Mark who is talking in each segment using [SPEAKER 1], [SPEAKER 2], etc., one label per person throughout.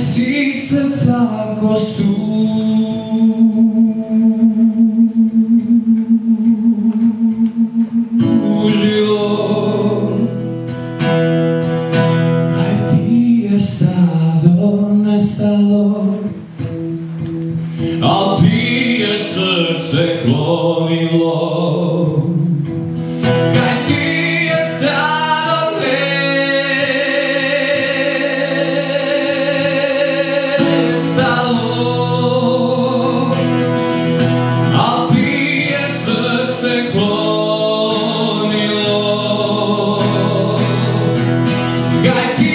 [SPEAKER 1] si srca kostu. Aj ti je stado Aqui.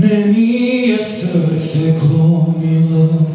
[SPEAKER 1] Meni je srce klonilo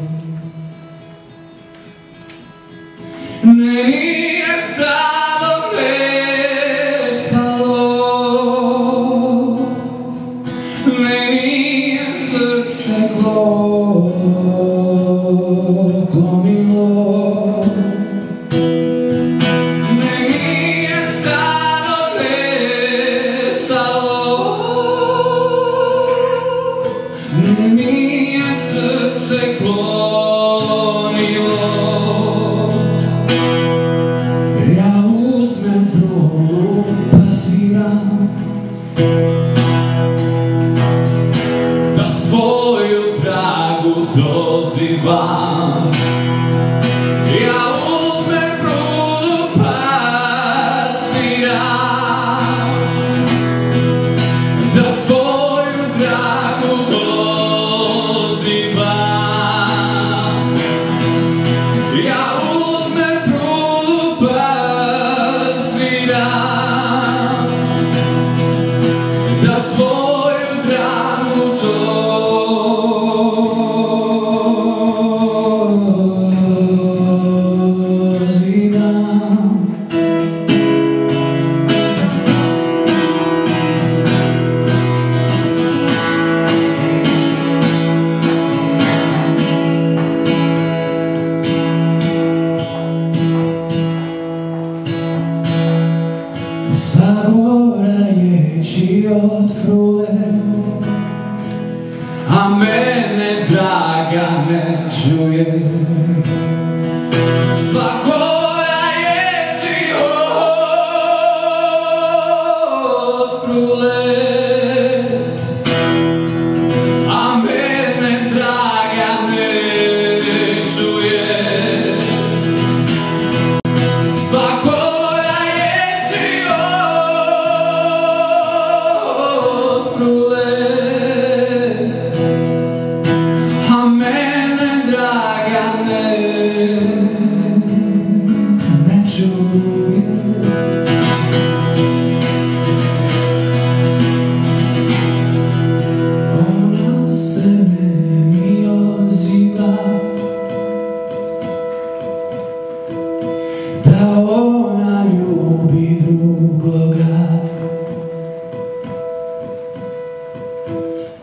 [SPEAKER 1] Amen mene draga ne čuje.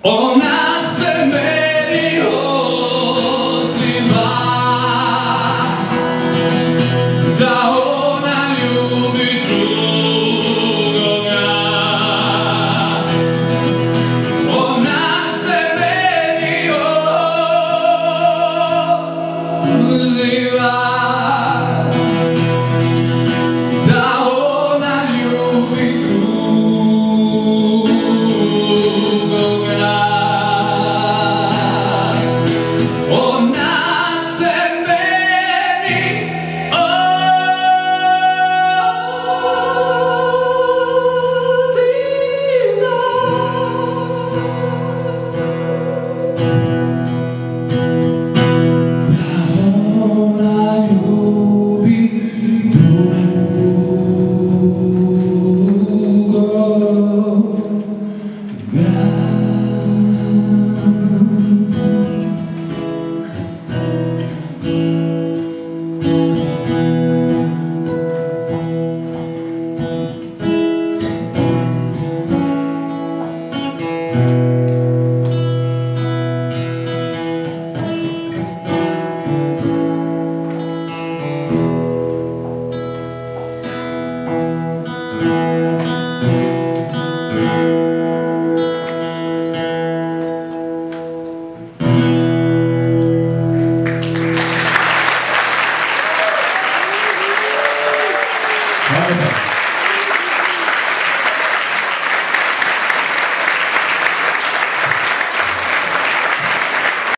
[SPEAKER 1] Ona se